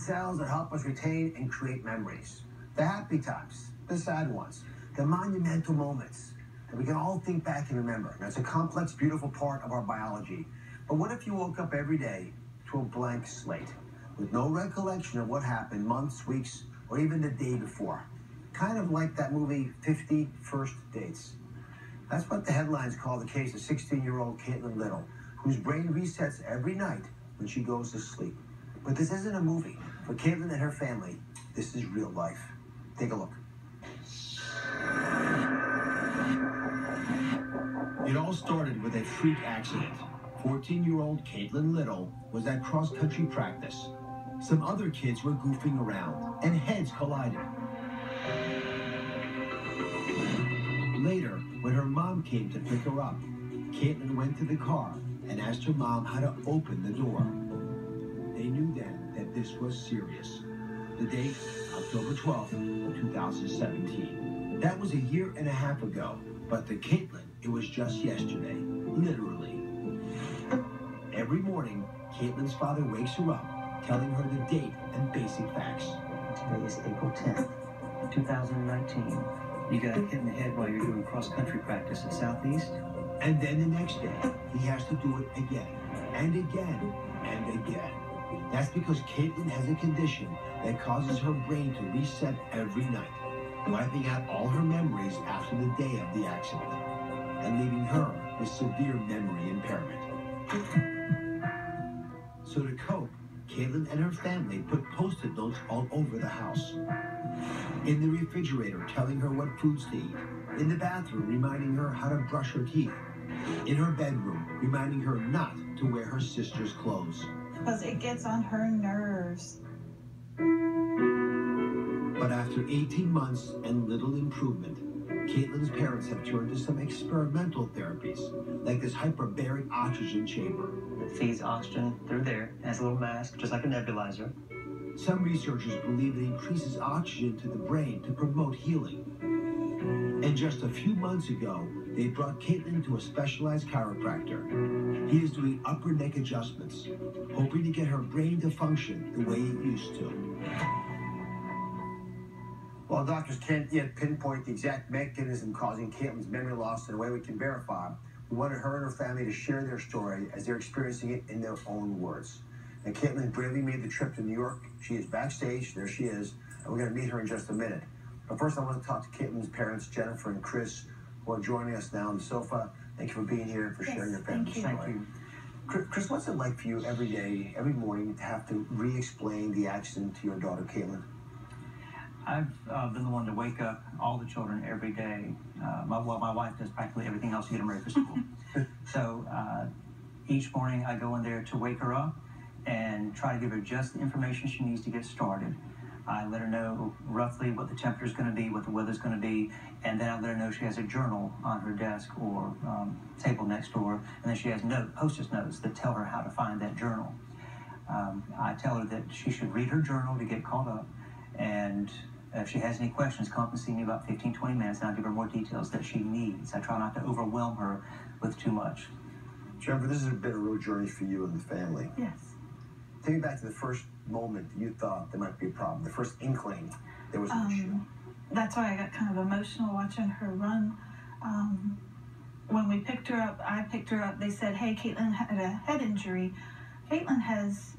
cells that help us retain and create memories. The happy times, the sad ones, the monumental moments that we can all think back and remember. That's a complex, beautiful part of our biology. But what if you woke up every day to a blank slate with no recollection of what happened months, weeks, or even the day before? Kind of like that movie 50 First Dates. That's what the headlines call the case of 16 year old Caitlin Little, whose brain resets every night when she goes to sleep. But this isn't a movie. For Caitlin and her family, this is real life. Take a look. It all started with a freak accident. 14 year old Caitlin Little was at cross country practice. Some other kids were goofing around, and heads collided. Later, when her mom came to pick her up, Caitlin went to the car and asked her mom how to open the door. They knew then this was serious. The date, October 12th, 2017. That was a year and a half ago, but to Caitlin, it was just yesterday, literally. Every morning, Caitlin's father wakes her up, telling her the date and basic facts. Today is April 10th, 2019. You got hit in the head while you're doing cross-country practice at Southeast? And then the next day, he has to do it again, and again, and again. That's because Caitlin has a condition that causes her brain to reset every night, wiping out all her memories after the day of the accident, and leaving her with severe memory impairment. So to cope, Caitlin and her family put post-it notes all over the house. In the refrigerator, telling her what foods to eat. In the bathroom, reminding her how to brush her teeth. In her bedroom, reminding her not to wear her sister's clothes. Because it gets on her nerves. But after 18 months and little improvement, Caitlin's parents have turned to some experimental therapies, like this hyperbaric oxygen chamber. It feeds oxygen through there, has a little mask, just like a nebulizer. Some researchers believe it increases oxygen to the brain to promote healing. And just a few months ago, they brought Caitlin to a specialized chiropractor. He is doing upper neck adjustments, hoping to get her brain to function the way it used to. While doctors can't yet pinpoint the exact mechanism causing Caitlin's memory loss in a way we can verify, we wanted her and her family to share their story as they're experiencing it in their own words. And Caitlin bravely made the trip to New York. She is backstage. There she is. And we're going to meet her in just a minute. But first, I want to talk to Caitlin's parents, Jennifer and Chris, who are joining us now on the sofa. Thank you for being here and for Yes, sharing your thank family you. story. Thank you. Chris, what's it like for you every day, every morning, to have to re-explain the accident to your daughter, Caitlin? I've uh, been the one to wake up all the children every day. Uh, my, well, my wife does practically everything else to get them ready for school. so uh, each morning I go in there to wake her up and try to give her just the information she needs to get started. I let her know roughly what the temperature is going to be, what the weather's going to be, and then I let her know she has a journal on her desk or um, table next door, and then she has note, post-it notes that tell her how to find that journal. Um, I tell her that she should read her journal to get caught up, and if she has any questions, come up and see me about 15, 20 minutes, and I'll give her more details that she needs. I try not to overwhelm her with too much. Jennifer, this has been a real journey for you and the family. Yes. Take me back to the first moment you thought there might be a problem, the first inkling there was an issue. Um, that's why I got kind of emotional watching her run. Um, when we picked her up, I picked her up. They said, "Hey, Caitlin had a head injury." Caitlin has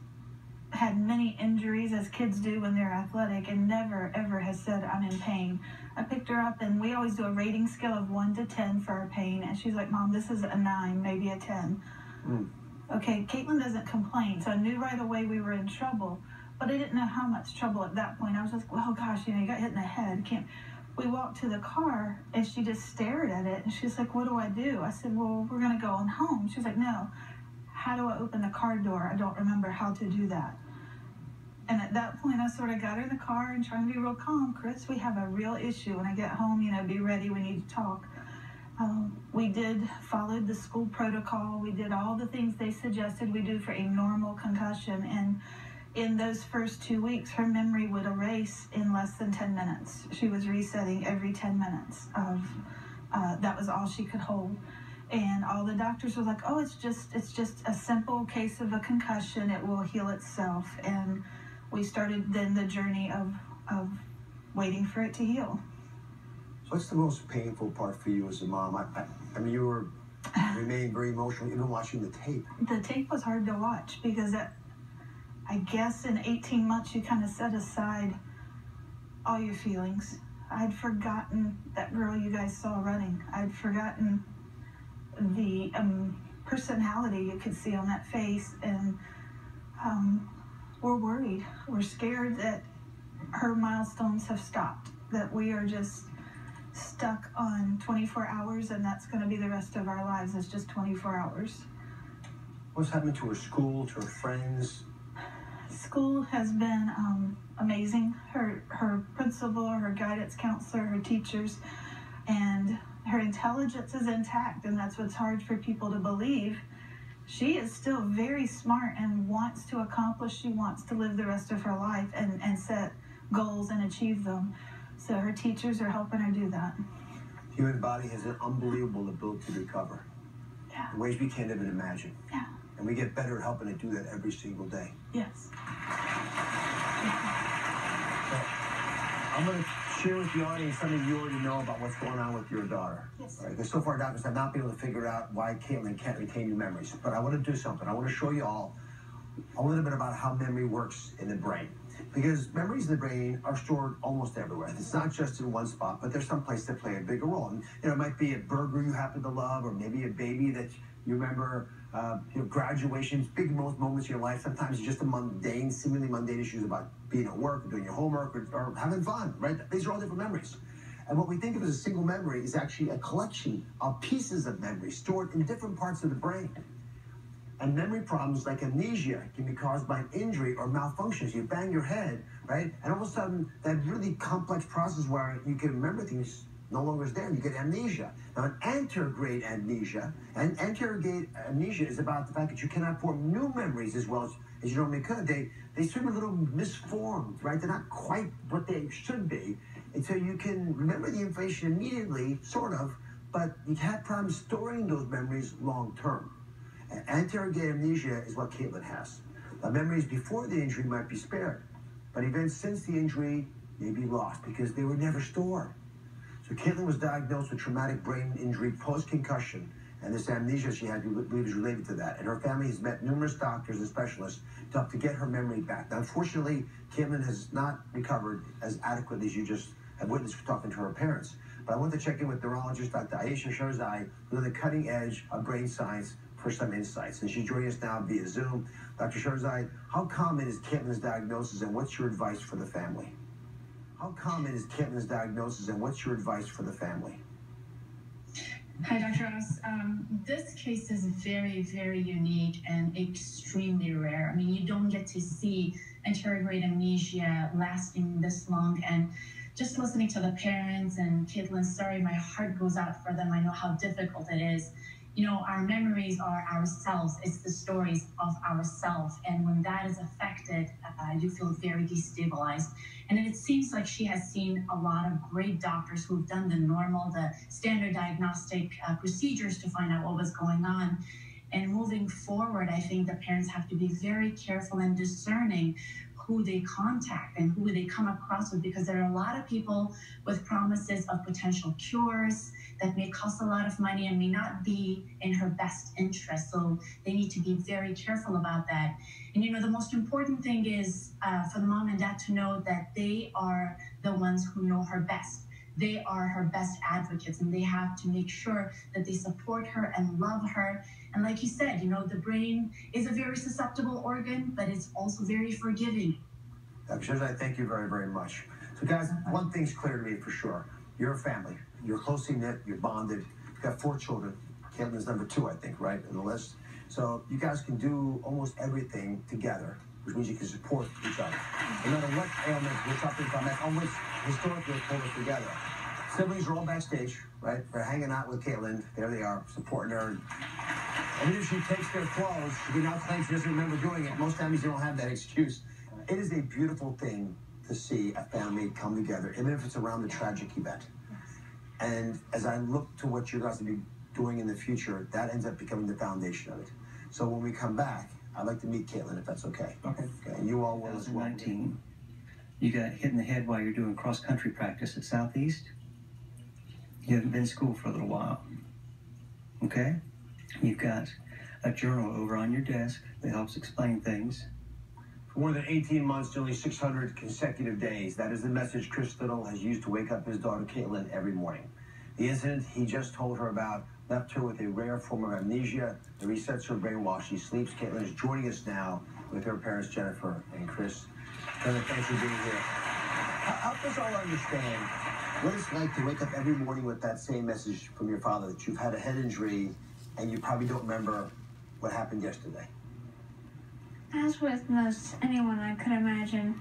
had many injuries as kids do when they're athletic, and never ever has said, "I'm in pain." I picked her up, and we always do a rating scale of one to ten for our pain, and she's like, "Mom, this is a nine, maybe a 10. Mm. Okay, Caitlin doesn't complain, so I knew right away we were in trouble, but I didn't know how much trouble at that point. I was just, oh gosh, you know, you got hit in the head. Can't. We walked to the car, and she just stared at it, and she's like, "What do I do?" I said, "Well, we're gonna go on home." She's like, "No." How do I open the car door? I don't remember how to do that. And at that point, I sort of got her in the car and trying to be real calm. Chris, we have a real issue. When I get home, you know, be ready. We need to talk. Um, we did follow the school protocol. We did all the things they suggested we do for a normal concussion. And in those first two weeks, her memory would erase in less than 10 minutes. She was resetting every 10 minutes of uh, that was all she could hold. And all the doctors were like, "Oh, it's just it's just a simple case of a concussion. It will heal itself." And we started then the journey of of waiting for it to heal. What's the most painful part for you as a mom? I, I, I mean, you were remained very emotional even watching the tape. The tape was hard to watch because it, I guess in 18 months you kind of set aside all your feelings. I'd forgotten that girl you guys saw running. I'd forgotten the um, personality you could see on that face, and um, we're worried. We're scared that her milestones have stopped, that we are just stuck on 24 hours, and that's going to be the rest of our lives. It's just 24 hours. What's happened to her school, to her friends? School has been um, amazing. Her her principal, her guidance counselor, her teachers, and her intelligence is intact, and that's what's hard for people to believe. She is still very smart and wants to accomplish. She wants to live the rest of her life and, and set goals and achieve them. So her teachers are helping her do that. Human body has an unbelievable ability to recover Yeah. in ways we can't even imagine. Yeah. And we get better at helping it do that every single day. Yes. I'm going to share with the audience something you already know about what's going on with your daughter. Yes. Right, because so far doctors have not been able to figure out why Caitlin can't retain your memories. But I want to do something. I want to show you all a little bit about how memory works in the brain. Because memories in the brain are stored almost everywhere. It's not just in one spot, but there's some place that play a bigger role. And, you know, it might be a burger you happen to love, or maybe a baby that you remember, uh, you know, graduations, big most moments in your life. Sometimes it's just a mundane, seemingly mundane issues about being at work, or doing your homework, or, or having fun, right? These are all different memories. And what we think of as a single memory is actually a collection of pieces of memory stored in different parts of the brain. And memory problems like amnesia can be caused by an injury or malfunctions. You bang your head, right? And all of a sudden, that really complex process where you can remember things no longer is there, you get amnesia. Now, an anterograde amnesia, and anterograde amnesia is about the fact that you cannot form new memories as well as, as you normally could. They they seem a little misformed, right? They're not quite what they should be. And so you can remember the information immediately, sort of, but you have problems storing those memories long term. Anterograde amnesia is what Caitlin has. Now, memories before the injury might be spared, but events since the injury may be lost because they were never stored. So Caitlin was diagnosed with traumatic brain injury post-concussion, and this amnesia she had, we believe, is related to that. And her family has met numerous doctors and specialists to help to get her memory back. Now, unfortunately, Caitlin has not recovered as adequately as you just have witnessed talking to her parents. But I want to check in with neurologist Dr. Ayesha Sherzai, who's on the cutting edge of brain science for some insights. And she's joining us now via Zoom. Dr. Sherzai, how common is Caitlin's diagnosis and what's your advice for the family? How common is Caitlin's diagnosis and what's your advice for the family? Hi, Dr. Oz. Um, this case is very, very unique and extremely rare. I mean, you don't get to see anterograde amnesia lasting this long. And just listening to the parents and Caitlin's story, my heart goes out for them. I know how difficult it is. You know, our memories are ourselves. It's the stories of ourselves. And when that is affected, uh, you feel very destabilized. And it seems like she has seen a lot of great doctors who've done the normal, the standard diagnostic uh, procedures to find out what was going on. And moving forward, I think the parents have to be very careful and discerning who they contact and who they come across with because there are a lot of people with promises of potential cures that may cost a lot of money and may not be in her best interest. So they need to be very careful about that. And you know, the most important thing is uh, for the mom and dad to know that they are the ones who know her best. They are her best advocates, and they have to make sure that they support her and love her. And like you said, you know, the brain is a very susceptible organ, but it's also very forgiving. Dr. Sherzai, thank you very, very much. So, guys, one thing's clear to me for sure. You're a family. You're closely knit. You're bonded. You've got four children. Caitlin's number two, I think, right, in the list. So you guys can do almost everything together, which means you can support each other. No matter what ailment we're suffering from, that's always historically pulled us together. Siblings are all backstage, right? They're hanging out with Caitlin. There they are, supporting her. And if she takes their clothes, she now claims she doesn't remember doing it. Most families don't have that excuse. It is a beautiful thing to see a family come together, even if it's around a tragic event. And as I look to what you guys will be doing in the future, that ends up becoming the foundation of it. So when we come back, I'd like to meet Caitlin if that's okay. Okay. Okay, and you all will as well. 2019, you got hit in the head while you're doing cross country practice at Southeast. You haven't been to school for a little while. Okay? You've got a journal over on your desk that helps explain things. For more than 18 months, nearly 600 consecutive days. That is the message Chris Little has used to wake up his daughter Caitlin every morning. The incident he just told her about left her with a rare form of amnesia that resets her brain while she sleeps. Caitlin is joining us now with her parents, Jennifer and Chris. Jennifer, thanks for being here. Help us all understand what it's like to wake up every morning with that same message from your father that you've had a head injury and you probably don't remember what happened yesterday. As with most anyone I could imagine,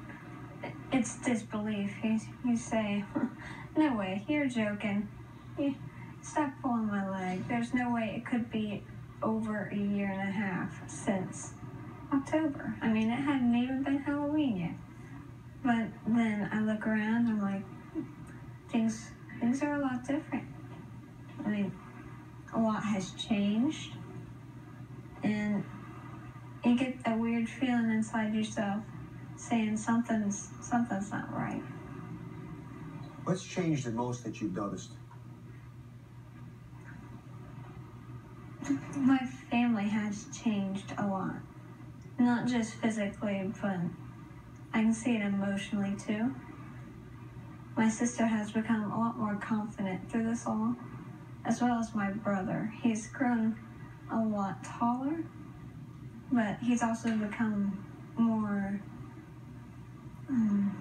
it's disbelief. You, you say, No way, you're joking. You, stop pulling my leg. There's no way it could be over a year and a half since October. I mean, it hadn't even been Halloween yet. But then I look around, I'm like, things things are a lot different. I mean, a lot has changed, and you get a weird feeling inside yourself saying something's something's not right. What's changed the most that you've noticed? My family has changed a lot. Not just physically, but I can see it emotionally too. My sister has become a lot more confident through this all, as well as my brother. He's grown a lot taller, but he's also become more. Um,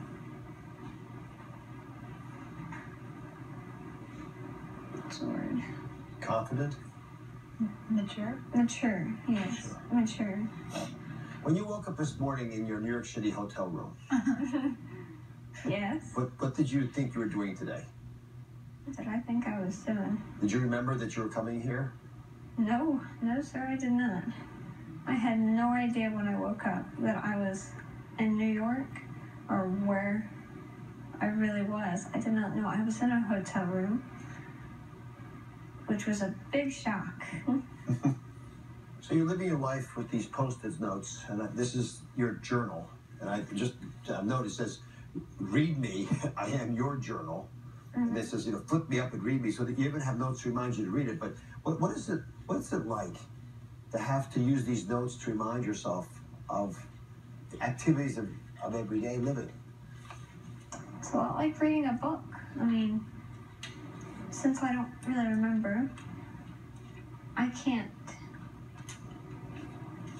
what's the word? Confident? Mature. Mature, yes. Mature. When you woke up this morning in your New York City hotel room, yes. what, what did you think you were doing today? What did I think I was doing? Did you remember that you were coming here? No, no, sir, I did not. I had no idea when I woke up that I was in New York or where I really was. I did not know. I was in a hotel room, which was a big shock. So you're living your life with these post-it notes, and this is your journal. And I just uh, noticed says, "Read me. I am your journal." And this says, "You know, flip me up and read me," so that you even have notes to remind you to read it. But what, what is it? What's it like to have to use these notes to remind yourself of the activities of, of everyday living? It's a lot like reading a book. I mean, since I don't really remember, I can't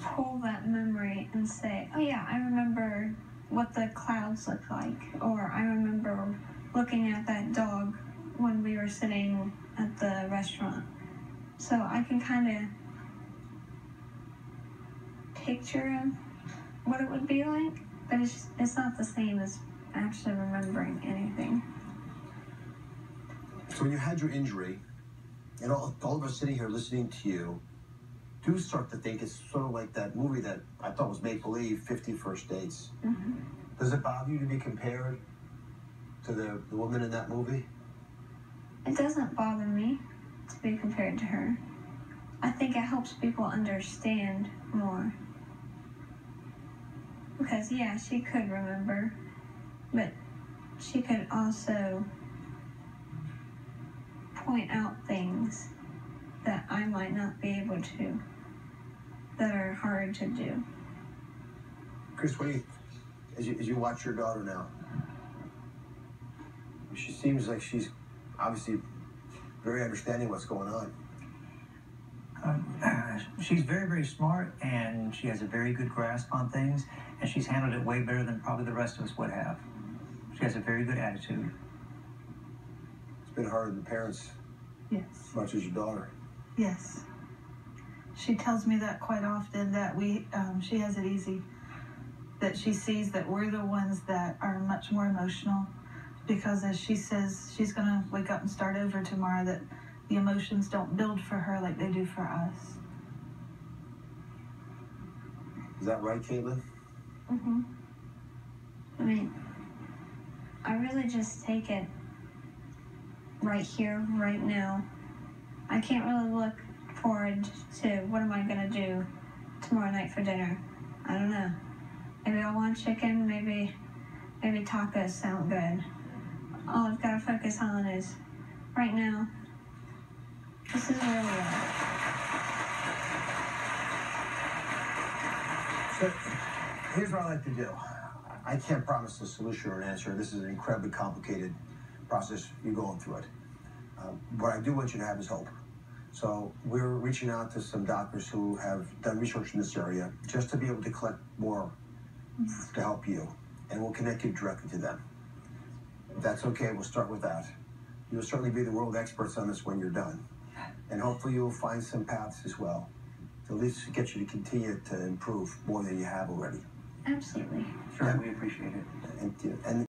pull that memory and say, oh yeah, I remember what the clouds look like, or I remember looking at that dog when we were sitting at the restaurant. So I can kind of picture of what it would be like, but it's, it's not the same as actually remembering anything. So when you had your injury, and all, all of us sitting here listening to you, do start to think it's sort of like that movie that I thought was make believe, Fifty First Dates. hmm Does it bother you to be compared to the, the woman in that movie? It doesn't bother me to be compared to her. I think it helps people understand more. Because, yeah, she could remember, but she could also point out things that I might not be able to, that are hard to do. Chris, what do you, as you, as you watch your daughter now, she seems like she's obviously very understanding what's going on. Uh, she's very, very smart and she has a very good grasp on things and she's handled it way better than probably the rest of us would have. She has a very good attitude. It's been harder than parents Yes. as much as your daughter. Yes. She tells me that quite often that we um, she has it easy. That she sees that we're the ones that are much more emotional because as she says she's gonna wake up and start over tomorrow that the emotions don't build for her like they do for us. Is that right, Caitlin? Hmm I mean, I really just take it right here, right now. I can't really look forward to what am I gonna do tomorrow night for dinner. I don't know. Maybe I'll want chicken. Maybe maybe tacos sound good. All I've got to focus on is right now. This is where we are. Here's what I like to do. I can't promise a solution or an answer. This is an incredibly complicated process. You're going through it. Um, what I do want you to have is hope. So we're reaching out to some doctors who have done research in this area just to be able to collect more to help you, and we'll connect you directly to them. If that's okay, we'll start with that. You'll certainly be the world experts on this when you're done, and hopefully you'll find some paths as well to at least get you to continue to improve more than you have already. Absolutely. Sure, we appreciate it. And